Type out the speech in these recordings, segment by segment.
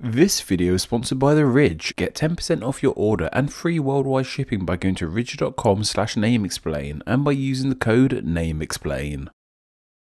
This video is sponsored by The Ridge. Get 10% off your order and free worldwide shipping by going to ridge.com slash nameexplain and by using the code nameexplain.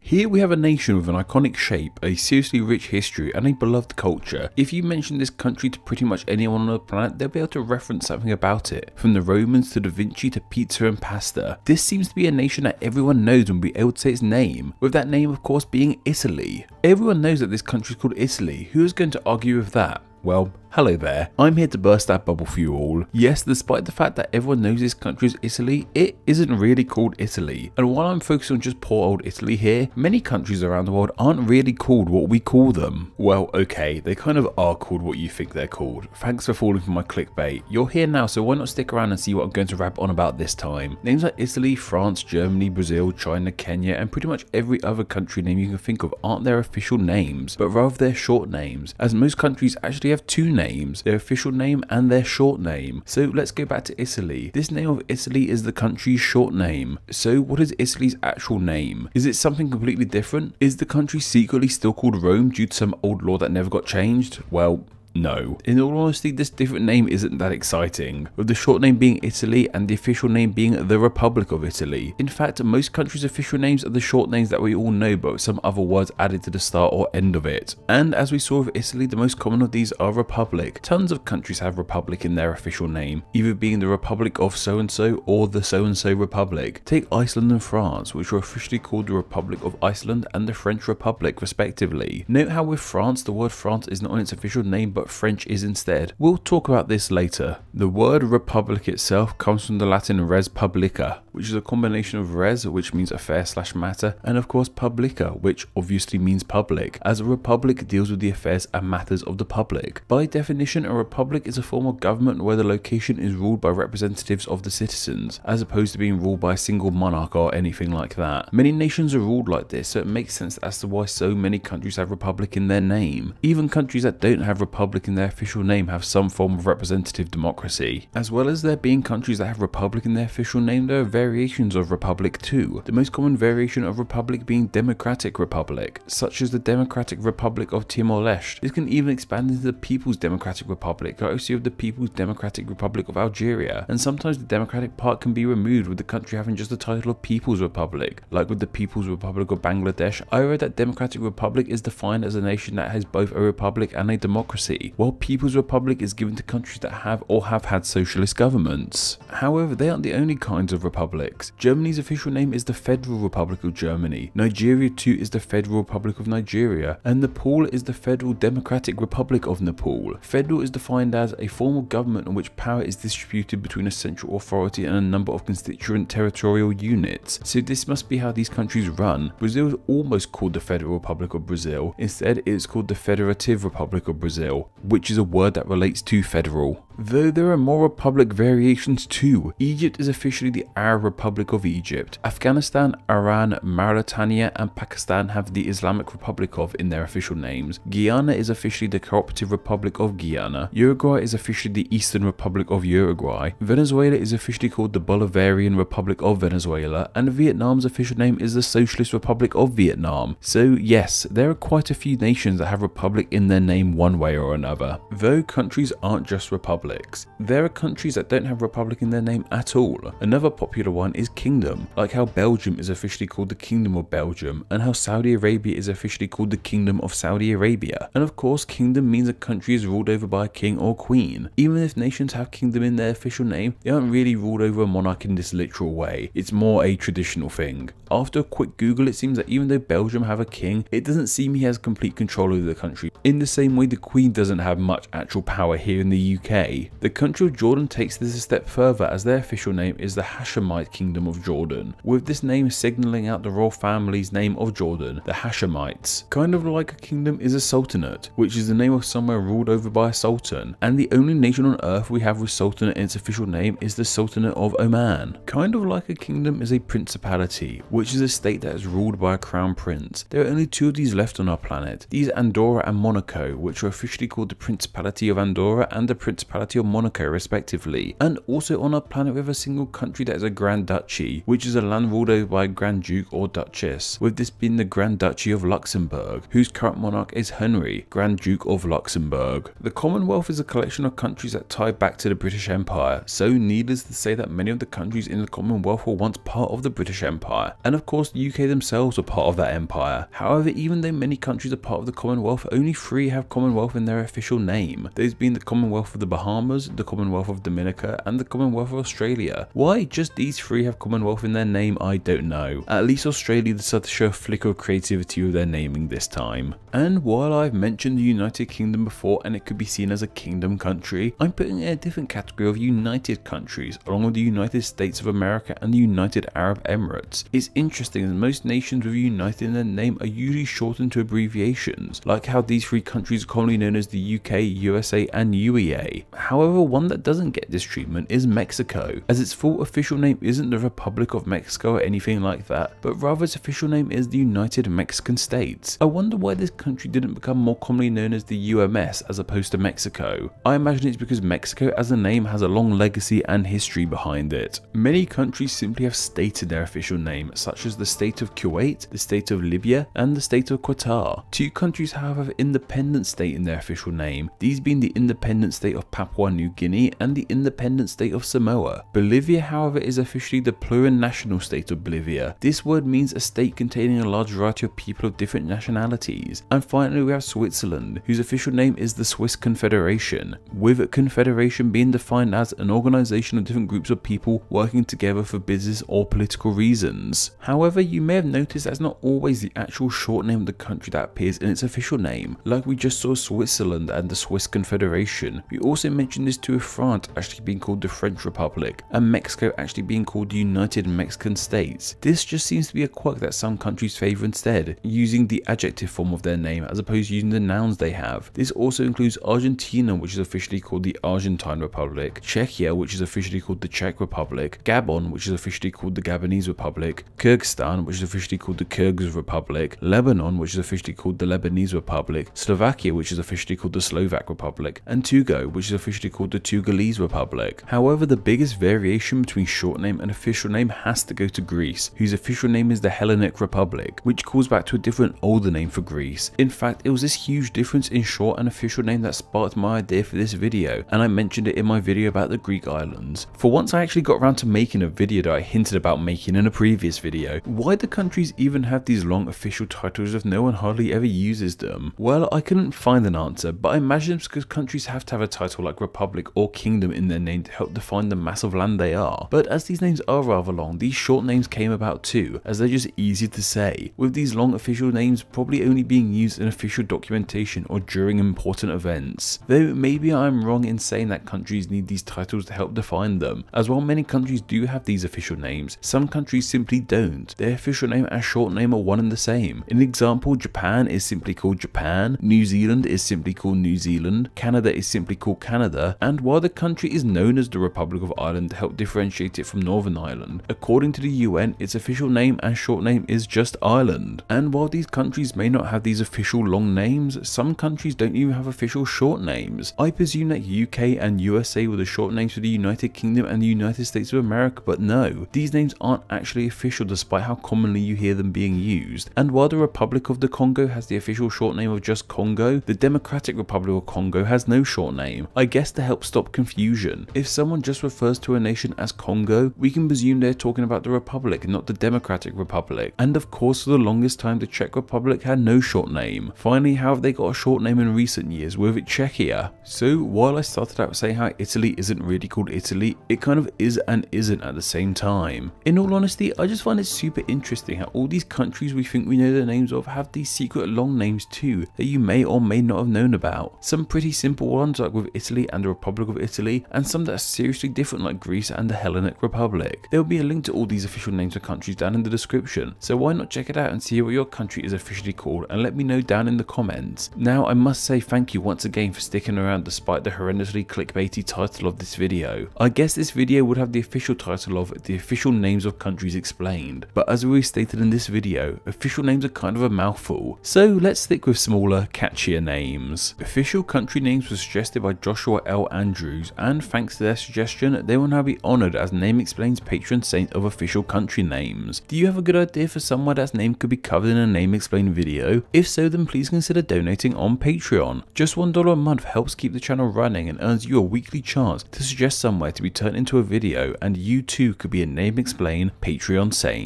Here we have a nation with an iconic shape, a seriously rich history, and a beloved culture. If you mention this country to pretty much anyone on the planet, they'll be able to reference something about it. From the Romans to Da Vinci to pizza and pasta. This seems to be a nation that everyone knows and will be able to say its name, with that name of course being Italy. Everyone knows that this country is called Italy, who is going to argue with that? Well, hello there. I'm here to burst that bubble for you all. Yes, despite the fact that everyone knows this country is Italy, it isn't really called Italy. And while I'm focused on just poor old Italy here, many countries around the world aren't really called what we call them. Well, okay, they kind of are called what you think they're called. Thanks for falling for my clickbait. You're here now, so why not stick around and see what I'm going to rap on about this time. Names like Italy, France, Germany, Brazil, China, Kenya, and pretty much every other country name you can think of aren't their official names, but rather their short names, as most countries actually have two names, their official name and their short name. So let's go back to Italy. This name of Italy is the country's short name. So what is Italy's actual name? Is it something completely different? Is the country secretly still called Rome due to some old law that never got changed? Well, no. In all honesty, this different name isn't that exciting, with the short name being Italy and the official name being the Republic of Italy. In fact, most countries' official names are the short names that we all know but some other words added to the start or end of it. And as we saw with Italy, the most common of these are Republic. Tons of countries have Republic in their official name, either being the Republic of so-and-so or the so-and-so Republic. Take Iceland and France, which were officially called the Republic of Iceland and the French Republic respectively. Note how with France, the word France is not on its official name but but French is instead. We'll talk about this later. The word republic itself comes from the Latin res publica, which is a combination of res, which means affair slash matter, and of course publica, which obviously means public, as a republic deals with the affairs and matters of the public. By definition, a republic is a form of government where the location is ruled by representatives of the citizens, as opposed to being ruled by a single monarch or anything like that. Many nations are ruled like this, so it makes sense as to why so many countries have republic in their name. Even countries that don't have republic republic in their official name have some form of representative democracy. As well as there being countries that have republic in their official name, there are variations of republic too. The most common variation of republic being democratic republic, such as the Democratic Republic of Timor-Leste. This can even expand into the People's Democratic Republic, courtesy of the People's Democratic Republic of Algeria. And sometimes the democratic part can be removed with the country having just the title of People's Republic, like with the People's Republic of Bangladesh. I read that Democratic Republic is defined as a nation that has both a republic and a democracy while People's Republic is given to countries that have or have had socialist governments. However, they aren't the only kinds of republics. Germany's official name is the Federal Republic of Germany, Nigeria too is the Federal Republic of Nigeria, and Nepal is the Federal Democratic Republic of Nepal. Federal is defined as a form of government in which power is distributed between a central authority and a number of constituent territorial units. So this must be how these countries run. Brazil is almost called the Federal Republic of Brazil, instead it is called the Federative Republic of Brazil which is a word that relates to federal though there are more republic variations too. Egypt is officially the Arab Republic of Egypt. Afghanistan, Iran, Mauritania and Pakistan have the Islamic Republic of in their official names. Guyana is officially the Cooperative Republic of Guyana. Uruguay is officially the Eastern Republic of Uruguay. Venezuela is officially called the Bolivarian Republic of Venezuela and Vietnam's official name is the Socialist Republic of Vietnam. So yes, there are quite a few nations that have republic in their name one way or another. Though countries aren't just republics republics. There are countries that don't have republic in their name at all. Another popular one is kingdom, like how Belgium is officially called the Kingdom of Belgium, and how Saudi Arabia is officially called the Kingdom of Saudi Arabia. And of course, kingdom means a country is ruled over by a king or queen. Even if nations have kingdom in their official name, they aren't really ruled over a monarch in this literal way. It's more a traditional thing. After a quick Google, it seems that even though Belgium have a king, it doesn't seem he has complete control over the country. In the same way, the Queen doesn't have much actual power here in the UK. The country of Jordan takes this a step further as their official name is the Hashemite Kingdom of Jordan, with this name signalling out the royal family's name of Jordan, the Hashemites. Kind of like a kingdom is a sultanate, which is the name of somewhere ruled over by a sultan, and the only nation on earth we have with sultanate in its official name is the Sultanate of Oman. Kind of like a kingdom is a principality, which is a state that is ruled by a crown prince. There are only two of these left on our planet, these Andorra and Monaco, which are officially called the Principality of Andorra and the Principality Principality of Monaco respectively, and also on our planet we have a single country that is a Grand Duchy, which is a land ruled over by a Grand Duke or Duchess, with this being the Grand Duchy of Luxembourg, whose current monarch is Henry, Grand Duke of Luxembourg. The Commonwealth is a collection of countries that tie back to the British Empire, so needless to say that many of the countries in the Commonwealth were once part of the British Empire, and of course the UK themselves were part of that empire. However, even though many countries are part of the Commonwealth, only three have Commonwealth in their official name, those being the Commonwealth of the Bahamas, the Commonwealth of Dominica, and the Commonwealth of Australia. Why just these three have Commonwealth in their name, I don't know. At least Australia decided to show a flicker of creativity with their naming this time. And while I've mentioned the United Kingdom before and it could be seen as a kingdom country, I'm putting it in a different category of United countries, along with the United States of America and the United Arab Emirates. It's interesting that most nations with United in their name are usually shortened to abbreviations, like how these three countries are commonly known as the UK, USA and UEA. However, one that doesn't get this treatment is Mexico, as its full official name isn't the Republic of Mexico or anything like that, but rather its official name is the United Mexican States. I wonder why this country didn't become more commonly known as the UMS as opposed to Mexico. I imagine it's because Mexico as a name has a long legacy and history behind it. Many countries simply have stated their official name, such as the state of Kuwait, the state of Libya, and the state of Qatar. Two countries have independent state in their official name, these being the independent state of Papua New Guinea and the independent state of Samoa. Bolivia however is officially the plurinational state of Bolivia. This word means a state containing a large variety of people of different nationalities. And finally we have Switzerland, whose official name is the Swiss Confederation, with Confederation being defined as an organization of different groups of people working together for business or political reasons. However, you may have noticed that's not always the actual short name of the country that appears in its official name, like we just saw Switzerland and the Swiss Confederation. We also mentioned this with France actually being called the French Republic, and Mexico actually being called the United Mexican States. This just seems to be a quirk that some countries favour instead, using the adjective form of their name as opposed to using the nouns they have. This also includes Argentina, which is officially called the Argentine Republic, Czechia, which is officially called the Czech Republic, Gabon, which is officially called the Gabonese Republic, Kyrgyzstan, which is officially called the Kyrgyz Republic, Lebanon, which is officially called the Lebanese Republic, Slovakia, which is officially called the Slovak Republic, and Togo, which is officially called the Togolese Republic. However, the biggest variation between short name and official name has to go to Greece, whose official name is the Hellenic Republic, which calls back to a different older name for Greece. In fact, it was this huge difference in short and official name that sparked my idea for this video, and I mentioned it in my video about the Greek islands. For once I actually got around to making a video that I hinted about making in a previous video. Why do countries even have these long official titles if no one hardly ever uses them? Well, I couldn't find an answer, but I imagine it's because countries have to have a title like Republic or Kingdom in their name to help define the massive land they are. But as these names are rather long, these short names came about too, as they're just easier to say, with these long official names probably only being used in official documentation or during important events. Though maybe I'm wrong in saying that countries need these titles to help define them, as while many countries do have these official names, some countries simply don't. Their official name and short name are one and the same. In example, Japan is simply called Japan, New Zealand is simply called New Zealand, Canada is simply called Canada, and while the country is known as the Republic of Ireland to help differentiate it from Northern Ireland, according to the UN, its official name and short name is just Ireland. And while these countries may not have these official long names, some countries don't even have official short names. I presume that UK and USA were the short names for the United Kingdom and the United States of America, but no, these names aren't actually official despite how commonly you hear them being used. And while the Republic of the Congo has the official short name of just Congo, the Democratic Republic of Congo has no short name. I guess to help stop confusion. If someone just refers to a nation as Congo, we can presume they're talking about the Republic, not the Democratic Republic. And of course, for the longest time, the Czech Republic had no short name. Finally, how have they got a short name in recent years with it Czechia? So while I started out saying how Italy isn't really called Italy, it kind of is and isn't at the same time. In all honesty, I just find it super interesting how all these countries we think we know the names of have these secret long names too that you may or may not have known about. Some pretty simple ones like with Italy and the Republic of Italy, and some that are seriously different like Greece and the Hellenic Republic. There will be a link to all these official names of countries down in the description, so why not check it out and see what your country is officially called and let me know down in the comments. Now I must say thank you once again for sticking around despite the horrendously clickbaity title of this video. I guess this video would have the official title of the official names of countries explained, but as we stated in this video, official names are kind of a mouthful, so let's stick with smaller, catchier names. Official country names were suggested by Joshua L. Andrews, and thanks to their suggestion, they will now be honoured as Name Explain's patron saint of official country names. Do you have a good idea for somewhere that's name could be covered in a Name Explain video? If so, then please consider donating on Patreon. Just $1 a month helps keep the channel running and earns you a weekly chance to suggest somewhere to be turned into a video, and you too could be a Name Explain Patreon saint.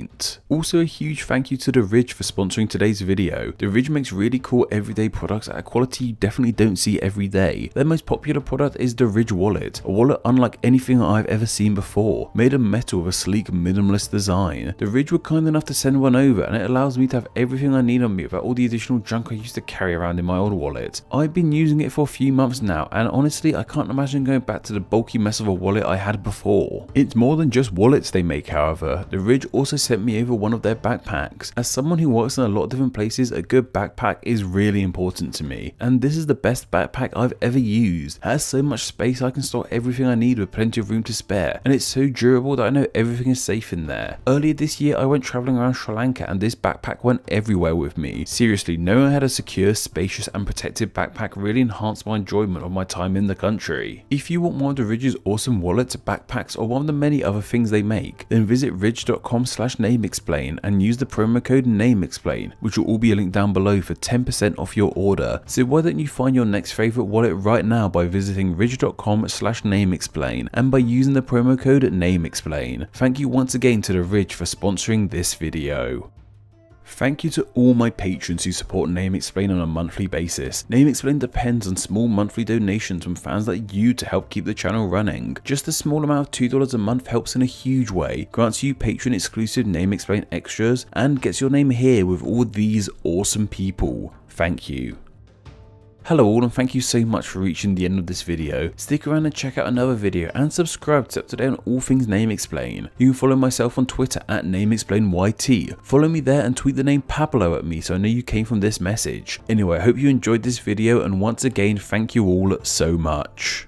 Also a huge thank you to The Ridge for sponsoring today's video. The Ridge makes really cool everyday products at a quality you definitely don't see every day. Their most popular product is the Ridge Wallet, a wallet unlike anything I've ever seen before, made of metal with a sleek minimalist design. The Ridge were kind enough to send one over and it allows me to have everything I need on me without all the additional junk I used to carry around in my old wallet. I've been using it for a few months now and honestly I can't imagine going back to the bulky mess of a wallet I had before. It's more than just wallets they make however, the Ridge also sent me over one of their backpacks. As someone who works in a lot of different places, a good backpack is really important to me and this is the best backpack I've ever used. It has so much space I can store everything I need with plenty of room to spare and it's so durable that I know everything is safe in there. Earlier this year I went travelling around Sri Lanka and this backpack went everywhere with me. Seriously, knowing I had a secure, spacious and protected backpack really enhanced my enjoyment of my time in the country. If you want one of the Ridge's awesome wallets, backpacks or one of the many other things they make, then visit ridge.com slash nameexplain and use the promo code nameexplain, which will all be linked down below for 10% off your order. So why don't you find your next favourite wallet right now by visiting ridge.com slash nameexplain and by using the promo code nameexplain. Thank you once again to the Ridge for sponsoring this video. Thank you to all my patrons who support Name Explain on a monthly basis. Name Explain depends on small monthly donations from fans like you to help keep the channel running. Just a small amount of $2 a month helps in a huge way, grants you patron exclusive Name Explain extras, and gets your name here with all these awesome people. Thank you. Hello all and thank you so much for reaching the end of this video. Stick around and check out another video and subscribe to up to date on all things Name Explain. You can follow myself on Twitter at NameExplainYT. Follow me there and tweet the name Pablo at me so I know you came from this message. Anyway, I hope you enjoyed this video and once again thank you all so much.